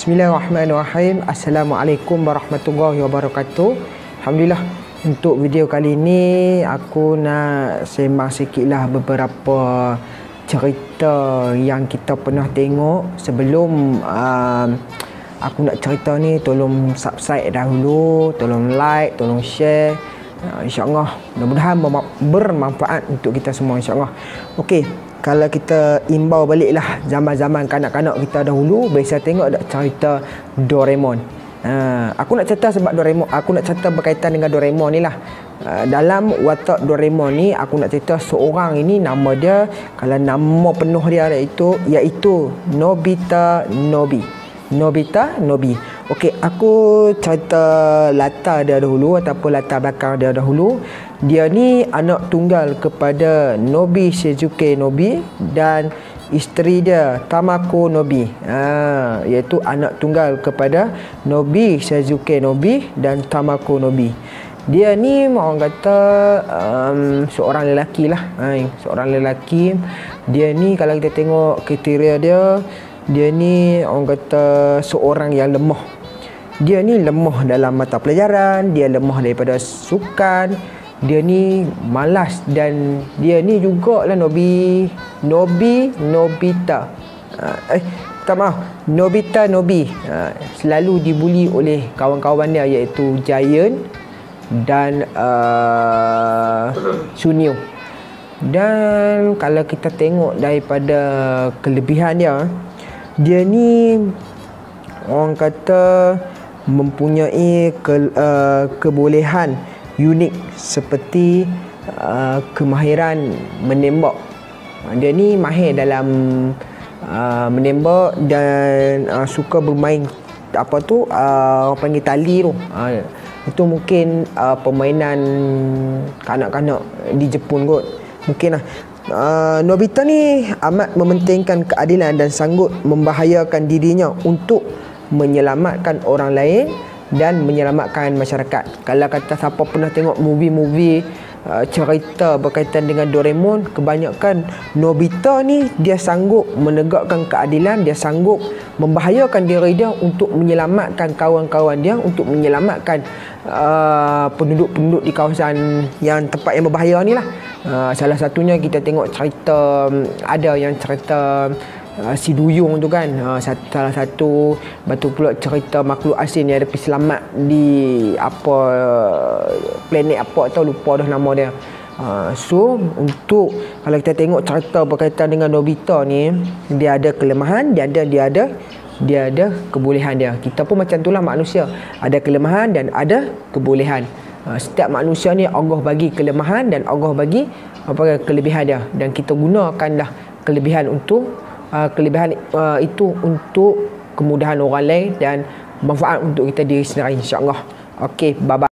Bismillahirrahmanirrahim. Assalamualaikum warahmatullahi wabarakatuh. Alhamdulillah untuk video kali ini aku nak sembang sikitlah beberapa cerita yang kita pernah tengok sebelum uh, aku nak cerita ni tolong subscribe dahulu, tolong like, tolong share. Uh, InsyaAllah mudah-mudahan bermanfaat untuk kita semua insyaAllah. Okey, kalau kita imbau baliklah zaman-zaman kanak-kanak kita dahulu biasa tengok ada cerita Doraemon. Ha, aku nak cerita sebab Doraemon, aku nak cerita berkaitan dengan Doraemon ni lah. Uh, dalam watak Doraemon ni aku nak cerita seorang ini nama dia kalau nama penuh dia iaitu iaitu Nobita Nobi. Nobita Nobi. Okey, aku cerita latar dia dahulu ataupun latar belakang dia dahulu. Dia ni anak tunggal kepada Nobi Shizuke Nobi dan isteri dia Tamako Nobi. Ha, iaitu anak tunggal kepada Nobi Shizuke Nobi dan Tamako Nobi. Dia ni orang kata um, seorang lelaki lah. Ha, seorang lelaki. Dia ni kalau kita tengok kriteria dia, dia ni orang kata seorang yang lemah. Dia ni lemah dalam mata pelajaran, dia lemah daripada sukan, dia ni malas dan dia ni jugalah Nobi Nobi Nobita. Uh, eh tak maaf Nobita Nobi. Uh, selalu dibuli oleh kawan-kawan dia iaitu Giant dan uh, Sunio dan kalau kita tengok daripada kelebihan dia dia ni orang kata mempunyai ke, uh, kebolehan unik seperti uh, kemahiran menembak. Dia ni mahir dalam uh, menembak dan uh, suka bermain apa tu uh, panggil tali tu. Uh, itu mungkin uh, permainan kanak-kanak di Jepun kot. Mungkin lah. Uh, Nobita ni amat mementingkan keadilan dan sanggup membahayakan dirinya untuk menyelamatkan orang lain dan menyelamatkan masyarakat. Kalau kata siapa pernah tengok movie-movie uh, cerita berkaitan dengan Doraemon, kebanyakan Nobita ni dia sanggup menegakkan keadilan, dia sanggup membahayakan diri dia untuk menyelamatkan kawan-kawan dia, untuk menyelamatkan uh, penduduk-penduduk di kawasan yang tempat yang berbahaya ni lah. Uh, salah satunya kita tengok cerita ada yang cerita uh, si duyung tu kan uh, salah satu batu pula cerita makhluk asing yang ada pergi selamat di apa uh, planet apa atau lupa dah nama dia. Uh, so untuk kalau kita tengok cerita berkaitan dengan Nobita ni dia ada kelemahan dia ada dia ada dia ada kebolehan dia. Kita pun macam itulah manusia. Ada kelemahan dan ada kebolehan. Setiap manusia ni Allah bagi kelemahan dan Allah bagi apa kelebihan dia. Dan kita gunakanlah kelebihan untuk uh, kelebihan uh, itu untuk kemudahan orang lain dan manfaat untuk kita diri sendiri insya-Allah. Okey, bye bye.